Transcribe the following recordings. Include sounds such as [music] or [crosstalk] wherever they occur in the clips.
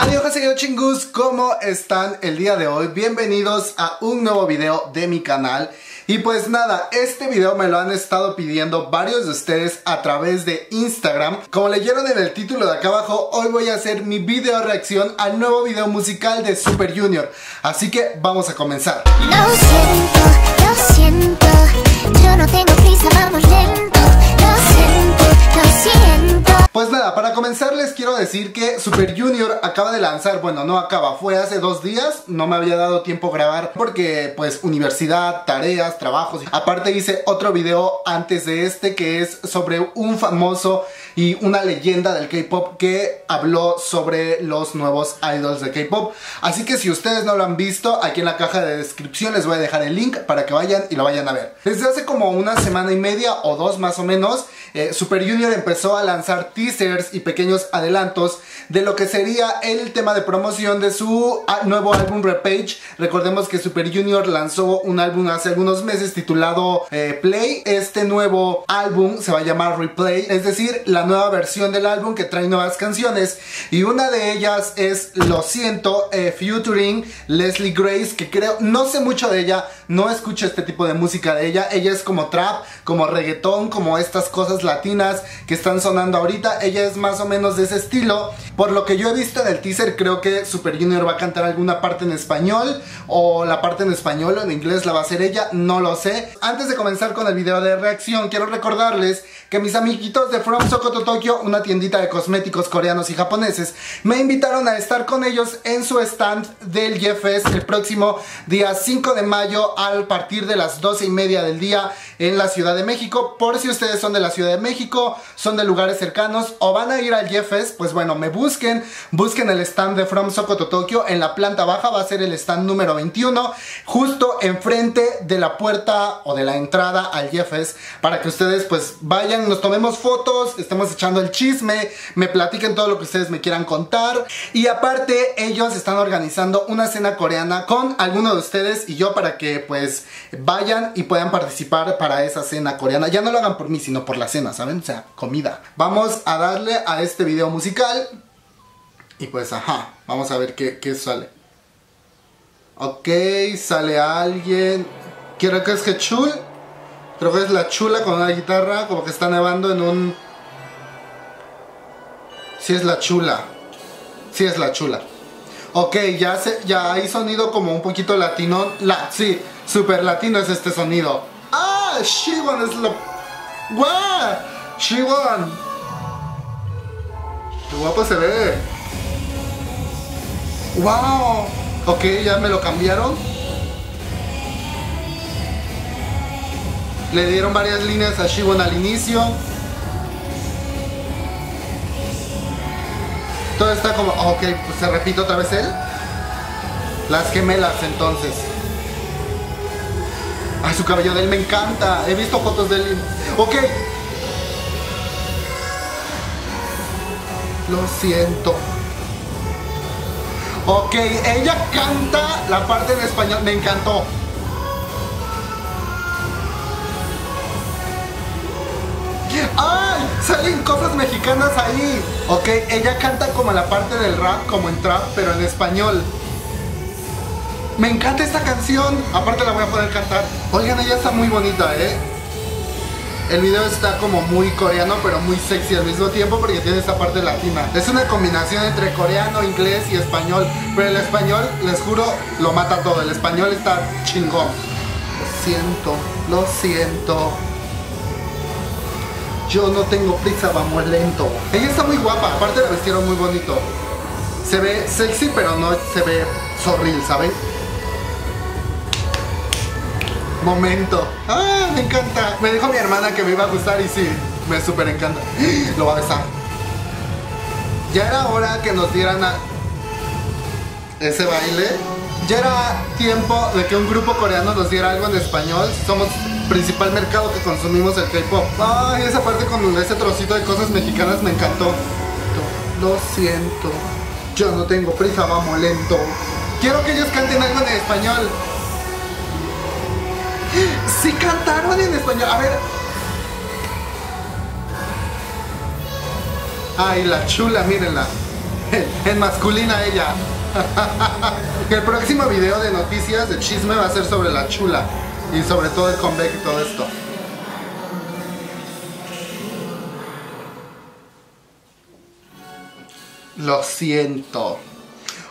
Adiós seguido chingus, ¿cómo están el día de hoy? Bienvenidos a un nuevo video de mi canal. Y pues nada, este video me lo han estado pidiendo varios de ustedes a través de Instagram. Como leyeron en el título de acá abajo, hoy voy a hacer mi video reacción al nuevo video musical de Super Junior. Así que vamos a comenzar. Lo siento, lo siento, yo no tengo prisa, vamos lento pues nada, para comenzar les quiero decir que Super Junior acaba de lanzar, bueno no acaba, fue hace dos días, no me había dado tiempo grabar porque pues universidad, tareas, trabajos. Aparte hice otro video antes de este que es sobre un famoso y una leyenda del K-pop que habló sobre los nuevos idols de K-pop. Así que si ustedes no lo han visto, aquí en la caja de descripción les voy a dejar el link para que vayan y lo vayan a ver. Desde hace como una semana y media o dos más o menos, eh, Super Junior empezó a lanzar teasers y pequeños adelantos de lo que sería el tema de promoción de su ah, nuevo álbum Repage. Recordemos que Super Junior lanzó un álbum hace algunos meses titulado eh, Play. Este nuevo álbum se va a llamar Replay, es decir, la nueva versión del álbum que trae nuevas canciones. Y una de ellas es Lo siento, eh, featuring Leslie Grace, que creo, no sé mucho de ella, no escucho este tipo de música de ella. Ella es como trap, como reggaetón, como estas cosas latinas que están sonando ahorita. Ella es más o menos de ese estilo. Por lo que yo he visto en el teaser, creo que Super Junior va a cantar alguna parte en español o la parte en español o en inglés la va a hacer ella, no lo sé. Antes de comenzar con el video de reacción, quiero recordarles que mis amiguitos de From Sokoto Tokyo, una tiendita de cosméticos coreanos y japoneses, me invitaron a estar con ellos en su stand del Jeffes el próximo día 5 de mayo al partir de las 12 y media del día en la Ciudad de México. Por si ustedes son de la Ciudad de México, son de lugares cercanos o van a ir al Jeffes, pues bueno, me busquen, busquen el stand de From Sokoto Tokyo en la planta baja, va a ser el stand número 21, justo enfrente de la puerta o de la entrada al Jeffes, para que ustedes pues vayan nos tomemos fotos, estemos echando el chisme, me platiquen todo lo que ustedes me quieran contar. Y aparte, ellos están organizando una cena coreana con alguno de ustedes y yo para que pues vayan y puedan participar para esa cena coreana. Ya no lo hagan por mí, sino por la cena, ¿saben? O sea, comida. Vamos a darle a este video musical. Y pues, ajá, vamos a ver qué, qué sale. Ok, sale alguien. Quiero que es que chul. Creo que es la chula con una guitarra, como que está nevando en un... Sí es la chula. Sí es la chula. Ok, ya, se, ya hay sonido como un poquito latino. La, sí, super latino es este sonido. ¡Ah! Shiwan es lo... ¡Guau! Shiwan. ¡Qué guapo se ve! ¡Wow! Ok, ya me lo cambiaron. Le dieron varias líneas a Shiwon al inicio. Todo está como, ok, pues se repite otra vez él. Las gemelas entonces. Ay, su cabello de él me encanta. He visto fotos de él. Ok. Lo siento. Ok, ella canta la parte en español. Me encantó. ¡Ay! Salen cosas mexicanas ahí. Ok, ella canta como la parte del rap, como en trap, pero en español. Me encanta esta canción. Aparte la voy a poder cantar. Oigan, ella está muy bonita, ¿eh? El video está como muy coreano, pero muy sexy al mismo tiempo porque tiene esta parte latina. Es una combinación entre coreano, inglés y español. Pero el español, les juro, lo mata todo. El español está chingón. Lo siento, lo siento. Yo no tengo prisa, vamos lento. Ella está muy guapa, aparte la vestieron muy bonito. Se ve sexy, pero no se ve zorril, ¿saben? Momento. ¡Ah! Me encanta. Me dijo mi hermana que me iba a gustar y sí, me súper encanta. [gasps] Lo va a besar. Ya era hora que nos dieran a ese baile. Ya era tiempo de que un grupo coreano nos diera algo en español. Somos principal mercado que consumimos el K-pop. Ay, esa parte con ese trocito de cosas mexicanas me encantó. Lo siento. Yo no tengo prisa, vamos lento. Quiero que ellos canten algo en español. Sí cantaron en español. A ver. Ay, la chula, mírenla. en masculina ella. [laughs] el próximo video de noticias de chisme va a ser sobre la chula y sobre todo el comeback y todo esto. Lo siento.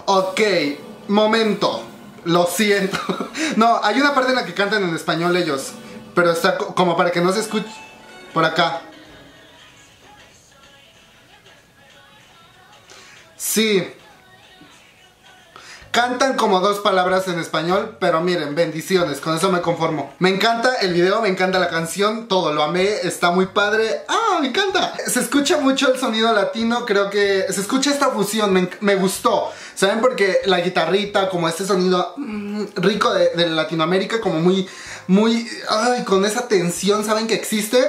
Ok, momento. Lo siento. No, hay una parte en la que cantan en español ellos. Pero está co- como para que no se escuche por acá. Sí. Cantan como dos palabras en español, pero miren, bendiciones, con eso me conformo. Me encanta el video, me encanta la canción, todo, lo amé, está muy padre. ¡Ah, me encanta! Se escucha mucho el sonido latino, creo que se escucha esta fusión, me, gustó. ¿Saben? Porque la guitarrita, como este sonido rico de, de Latinoamérica, como muy, muy, ay, con esa tensión, ¿saben que existe?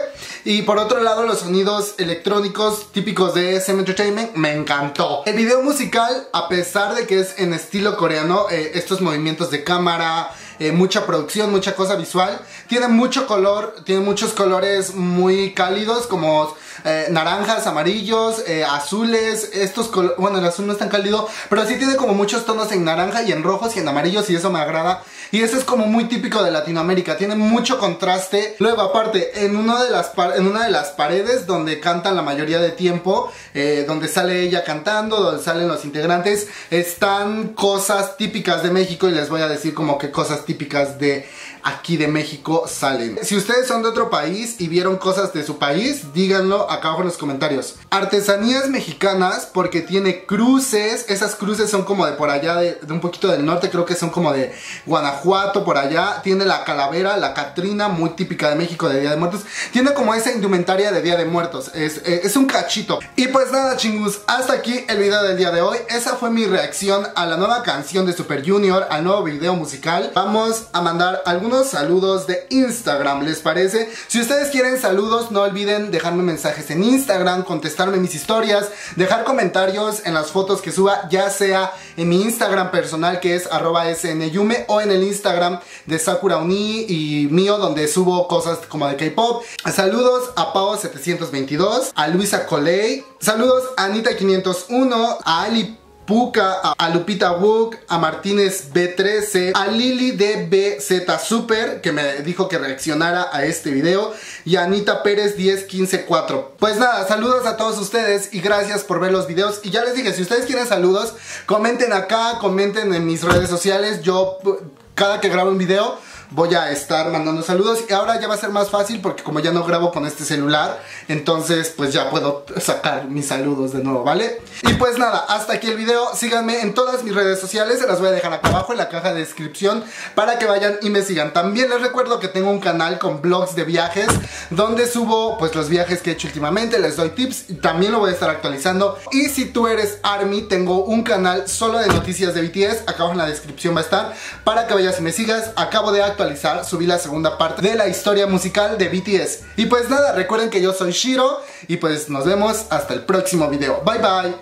Y por otro lado, los sonidos electrónicos típicos de SM Entertainment, me encantó. El video musical, a pesar de que es en estilo coreano, eh, estos movimientos de cámara, eh, mucha producción, mucha cosa visual, tiene mucho color, tiene muchos colores muy cálidos, como eh, naranjas, amarillos, eh, azules, estos colores, bueno, el azul no es tan cálido, pero sí tiene como muchos tonos en naranja y en rojos y en amarillos y eso me agrada. Y eso es como muy típico de Latinoamérica, tiene mucho contraste. Luego, aparte, en, de las en una de las paredes donde cantan la mayoría de tiempo, donde sale ella cantando, donde salen los integrantes, están cosas típicas de México y les voy a decir como que cosas típicas de aquí de México salen. Si ustedes son de otro país y vieron cosas de su país, díganlo acá abajo en los comentarios. Artesanías mexicanas porque tiene cruces, esas cruces son como de por allá, de, un poquito del norte, creo que son como de Guanajuato, por allá. Tiene la calavera, la Catrina, muy típica de México de Día de Muertos. Tiene como esa indumentaria de Día de Muertos, es, eh, un cachito. Y pues nada chingus, hasta aquí el video del día de hoy. Esa fue mi reacción a la nueva canción de Super Junior, al nuevo video musical. Vamos a mandar saludos de Instagram, ¿les parece? Si ustedes quieren saludos, no olviden dejarme mensajes en Instagram, contestarme mis historias, dejar comentarios en las fotos que suba, ya sea en mi Instagram personal que es arroba snyume o en el Instagram de Sakura Uni y mío donde subo cosas como de K-pop. Saludos a Pao722, a Luisa Coley, saludos a Anita501, a Ali A, Lupita Wook, a Martínez B13, a Lili DBZ Super, que me dijo que reaccionara a este video, y a Anita Pérez 10154. Pues nada, saludos a todos ustedes y gracias por ver los videos. Y ya les dije, si ustedes quieren saludos, comenten acá, comenten en mis redes sociales. Yo, cada que grabo un video, voy a estar mandando saludos y ahora ya va a ser más fácil porque como ya no grabo con este celular, entonces pues ya puedo sacar mis saludos de nuevo, ¿vale? Y pues nada, hasta aquí el video, síganme en todas mis redes sociales, se las voy a dejar acá abajo en la caja de descripción para que vayan y me sigan. También les recuerdo que tengo un canal con vlogs de viajes donde subo pues los viajes que he hecho últimamente, les doy tips y también lo voy a estar actualizando. Y si tú eres ARMY, tengo un canal solo de noticias de BTS, acá abajo en la descripción va a estar para que vayas y me sigas. Acabo de subí la segunda parte de la historia musical de BTS. Y pues nada, recuerden que yo soy Shiro y pues nos vemos hasta el próximo video. Bye bye.